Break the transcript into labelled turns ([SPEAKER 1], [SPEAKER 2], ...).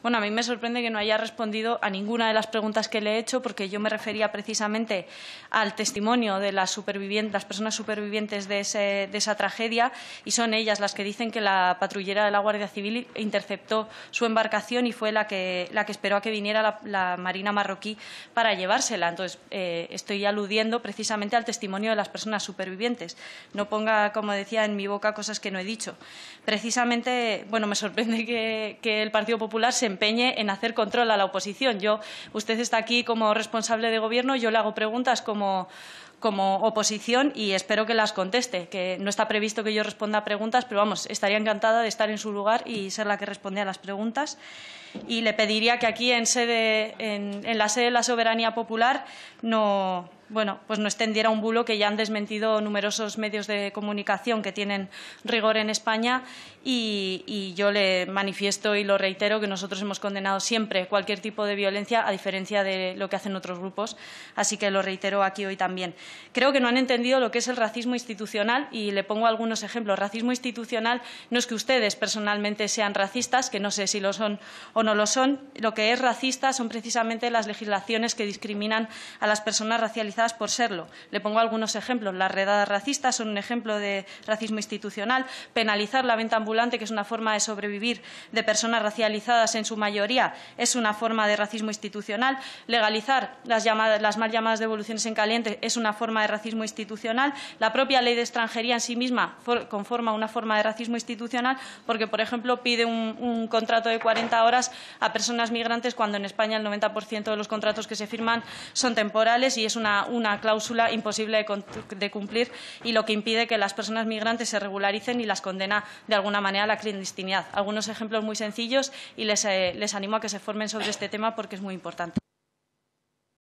[SPEAKER 1] Bueno, a mí me sorprende que no haya respondido a ninguna de las preguntas que le he hecho, porque yo me refería precisamente al testimonio de las, supervivientes, las personas supervivientes de, esa tragedia y son ellas las que dicen que la patrullera de la Guardia Civil interceptó su embarcación y fue la que, la que esperó a que viniera la, Marina marroquí para llevársela. Entonces, eh, estoy aludiendo precisamente al testimonio de las personas supervivientes. No ponga, como decía, en mi boca cosas que no he dicho. Precisamente, bueno, me sorprende que el Partido Popular se empeñe en hacer control a la oposición. Yo, usted está aquí como responsable de Gobierno, yo le hago preguntas como como oposición y espero que las conteste, que no está previsto que yo responda a preguntas, pero vamos, estaría encantada de estar en su lugar y ser la que responde a las preguntas. Y le pediría que aquí en, sede, en, en la sede de la soberanía popular no, bueno, pues no extendiera un bulo que ya han desmentido numerosos medios de comunicación que tienen rigor en España y, yo le manifiesto y lo reitero que nosotros hemos condenado siempre cualquier tipo de violencia a diferencia de lo que hacen otros grupos, así que lo reitero aquí hoy también. Creo que no han entendido lo que es el racismo institucional y le pongo algunos ejemplos. Racismo institucional no es que ustedes personalmente sean racistas, que no sé si lo son o no lo son. Lo que es racista son precisamente las legislaciones que discriminan a las personas racializadas por serlo. Le pongo algunos ejemplos. Las redadas racistas son un ejemplo de racismo institucional. Penalizar la venta ambulante, que es una forma de sobrevivir de personas racializadas en su mayoría, es una forma de racismo institucional. Legalizar las, las mal llamadas devoluciones en caliente es una forma de racismo institucional. La propia ley de extranjería en sí misma conforma una forma de racismo institucional porque, por ejemplo, pide un, un contrato de 40 horas a personas migrantes cuando en España el 90% de los contratos que se firman son temporales y es una, una cláusula imposible de, cumplir y lo que impide que las personas migrantes se regularicen y las condena de alguna manera a la clandestinidad. Algunos ejemplos muy sencillos y les, eh, les animo a que se formen sobre este tema porque es muy importante.